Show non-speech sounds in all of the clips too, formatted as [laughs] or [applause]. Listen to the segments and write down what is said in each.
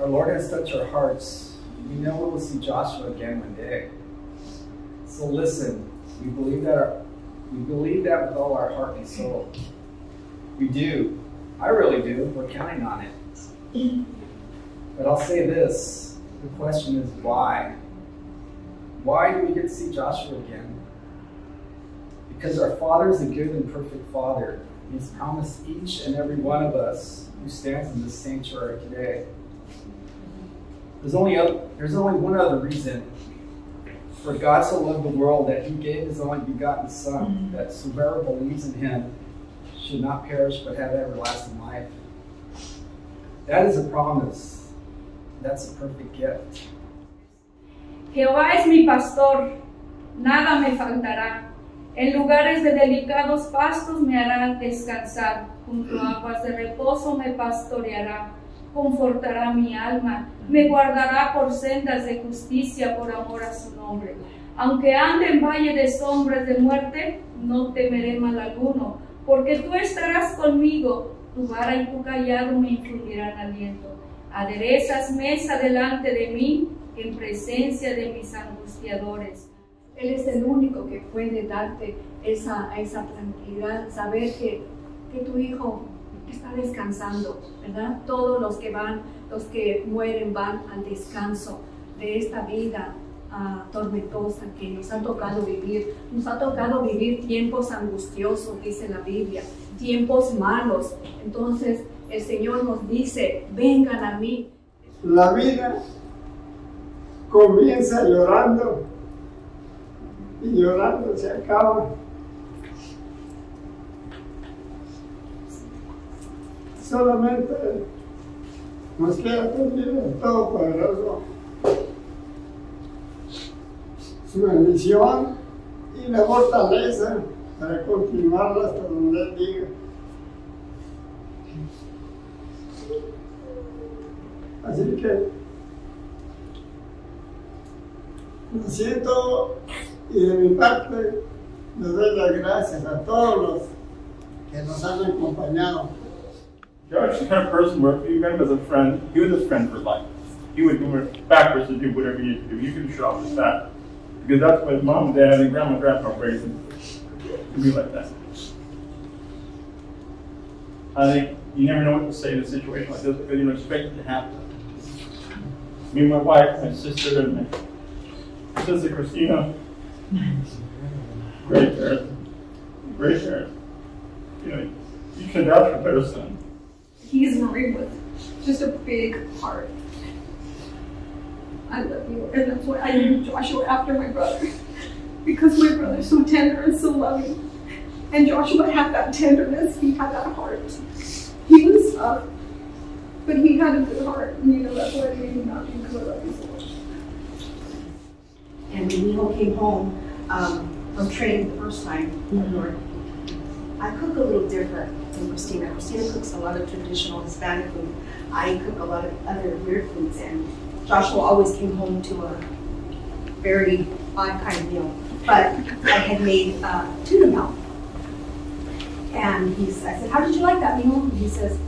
our Lord has touched our hearts. We know we will see Joshua again one day. So listen, we believe that our, we believe that with all our heart and soul. We do. I really do. We're counting on it. But I'll say this the question is why? Why do we get to see Joshua again? Because our Father is a good and perfect Father. He's promised each and every one of us who stands in this sanctuary today. There's only, other, there's only one other reason. For God so loved the world that he gave his only begotten Son, mm-hmm. that whoever believes in him should not perish but have everlasting life. That is a promise. That's a perfect gift. Jehová es mi pastor, nada me faltará. En lugares de delicados pastos me hará descansar, junto a aguas de reposo me pastoreará, confortará mi alma, me guardará por sendas de justicia por amor a su nombre. Aunque ande en valle de sombras de muerte, no temeré mal alguno, porque tú estarás conmigo, tu vara y tu callado me infundirán aliento. Aderezas mesa delante de mí en presencia de mis angustiadores. Él es el único que puede darte esa, esa tranquilidad, saber que, que tu hijo está descansando, ¿verdad? Todos los que van, los que mueren van al descanso de esta vida uh, tormentosa que nos ha tocado vivir. Nos ha tocado vivir tiempos angustiosos, dice la Biblia, tiempos malos. Entonces el Señor nos dice, vengan a mí. La vida comienza llorando y llorando se acaba. Solamente nos queda pedir al Todopoderoso su bendición y la fortaleza para continuarla hasta donde Él diga. Así que me siento y de mi parte le doy las gracias a todos los que nos han acompañado. Is the kind of person where if you met him as a friend, he was a friend for life. He would go backwards to do whatever you do. You can show off his fat. Because that's what mom dad and grandma and grandpa raised him to be like that. I think you never know what to say in a situation like this because you don't expect it to happen. Me and my wife, my sister, and my sister Christina, great parents, great parents. You know, you can vouch for better son. He's Marine with just a big heart. I love you, and that's why I named Joshua after my brother. Because my brother's so tender and so loving. And Joshua had that tenderness, he had that heart. He was tough, but he had a good heart, and you know that's why I named him after you because I love so much. And when Neil came home um, from training the first time the North, I cook a little different than Christina. Christina cooks a lot of traditional Hispanic food. I cook a lot of other weird foods, and Joshua always came home to a very odd kind of meal. But I had made uh, tuna melt. And he's, I said, how did you like that meal? And he says,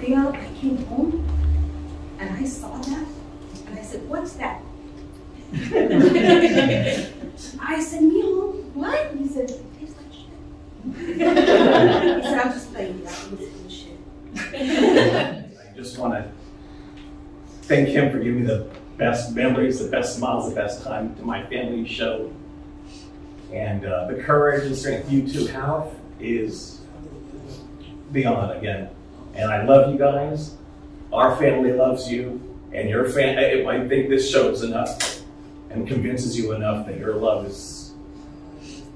Theo, I came home and I saw that. And I said, what's that? [laughs] I said, meal, what? And he said, it tastes like shit. he said, I'm just playing you out. This shit. I just want to thank him for giving me the best memories, the best smiles, the best time to my family show. And uh, the courage and strength you two have is beyond again. And I love you guys. Our family loves you. And your family, I think this shows enough and convinces you enough that your love is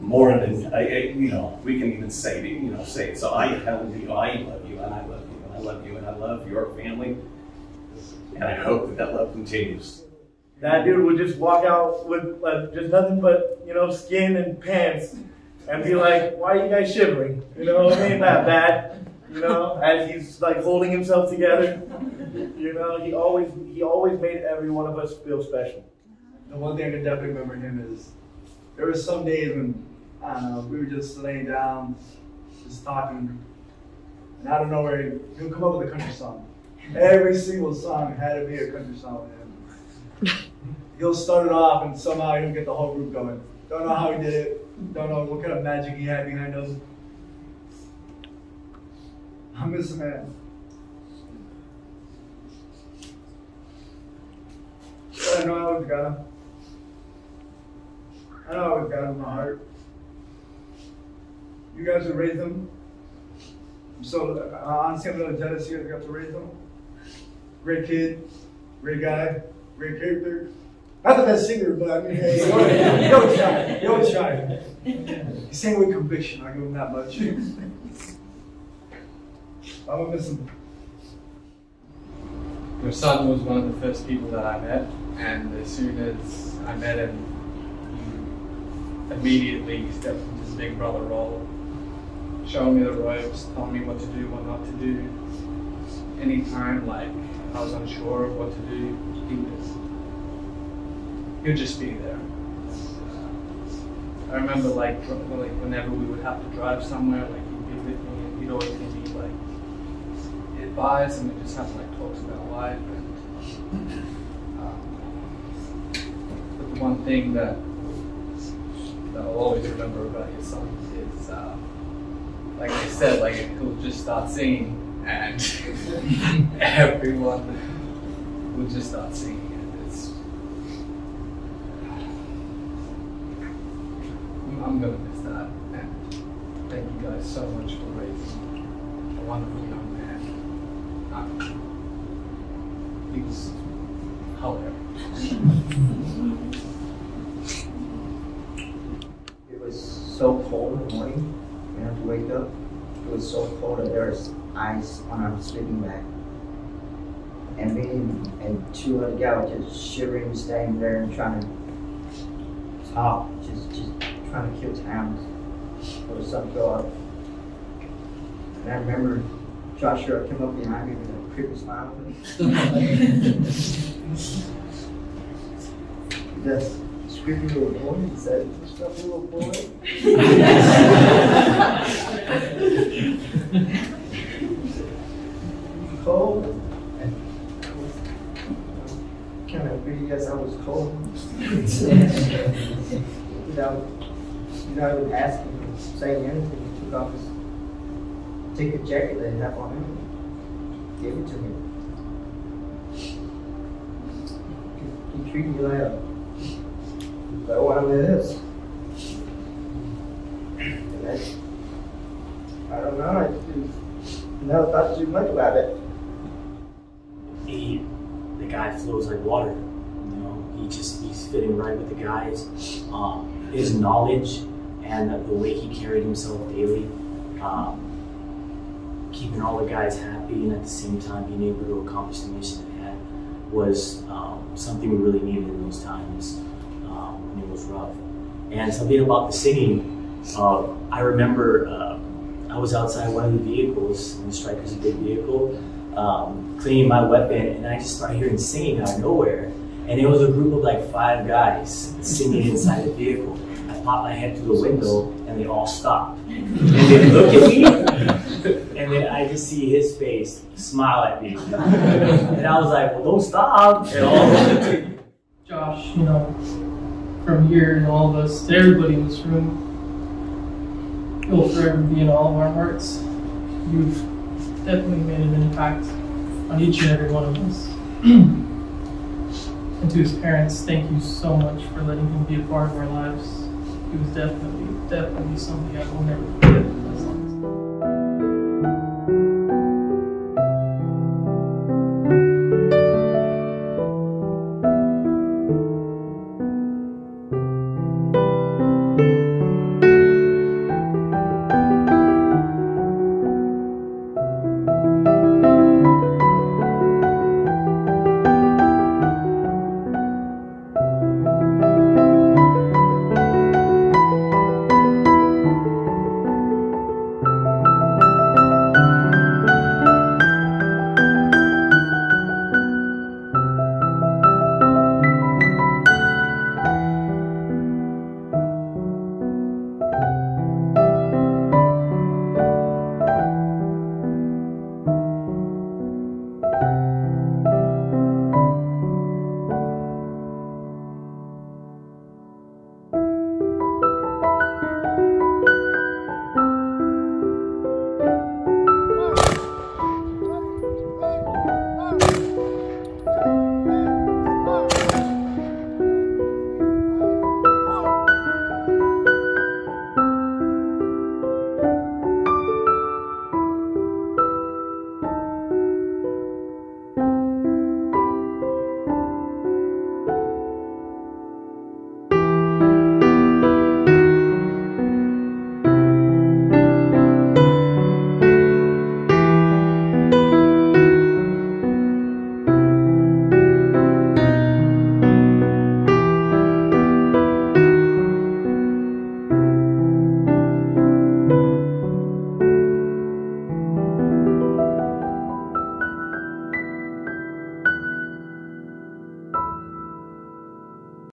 more than, I, I, you know, we can even say, it, you know, say it. So I you, I love you, and I love you, and I love you, and I love your family. And I hope that that love continues. That dude would just walk out with like, just nothing but, you know, skin and pants and be like, why are you guys shivering? You know, it ain't that bad. You know, as he's like holding himself together. You know, he always he always made every one of us feel special. The one thing I can definitely remember him is there were some days when I don't know, we were just laying down, just talking, and out of nowhere he would come up with a country song. Every single song had to be a country song with him. He'll start it off and somehow he'll get the whole group going. Don't know how he did it. Don't know what kind of magic he had behind him. I miss the man. But I know I always got him. I know I always got him in my heart. You guys would raise him. So uh, honestly, I'm a little jealous you guys got to raise him. Great kid, great guy, great character. Not the best singer, but I mean, hey, you'll try. You'll try. He sang with conviction. I'll give him that much. [laughs] I'm gonna miss him. Your son was one of the first people that I met, and as soon as I met him, he immediately stepped into his big brother role, showing me the ropes, telling me what to do, what not to do. Anytime, like, I was unsure of what to do, he was, he would just be there. I remember, like, like, whenever we would have to drive somewhere, like, he'd be with me, and he'd always give me, like, advice, and we just have, like, talks about life. And, um, but the one thing that, that I'll always remember about your son is, uh, like I said, like, he'll just start singing, and [laughs] everyone would just start singing. And it's, I'm- I'm gonna miss that. And thank you guys so much for raising a wonderful young man. Um, he was hilarious. It was so cold in the morning. We had to wake up. It was so cold that there was ice on our sleeping bag. And me and two other guys were just shivering, staying there and trying to talk, just just trying to kill time for the sun to. And I remember Joshua came up behind me with a creepy smile. [laughs] Just screaming little boy, he said, "What's up, little boy?" [laughs] [laughs] cold. And I was kind of greedy as I was cold. without, without even asking, saying anything, he took off his ticket jacket that he had on him, gave it to him. He, he treated me like a, like one of his. And I don't know, I just never thought too much about it. he the guy flows like water. You know, he just he's fitting right with the guys. Um, his knowledge and the, way he carried himself daily, um, keeping all the guys happy and at the same time being able to accomplish the mission at hand was um, something we really needed in those times um, when it was rough. And something about the singing, uh, I remember uh, I was outside one of the vehicles, and the Stryker's a big vehicle, um, cleaning my weapon, and I just started hearing singing out of nowhere. And it was a group of like five guys singing inside the vehicle. I popped my head through the window, and they all stopped. [laughs] And they look at me, and then I just see his face smile at me. And I was like, well, don't stop. And all Josh, you know, from here and all of us, to everybody in this room, you'll forever be in all of our hearts. You've definitely made an impact on each and every one of us. [clears throat] and to his parents, thank you so much for letting him be a part of our lives. He was definitely, definitely something I will never forget.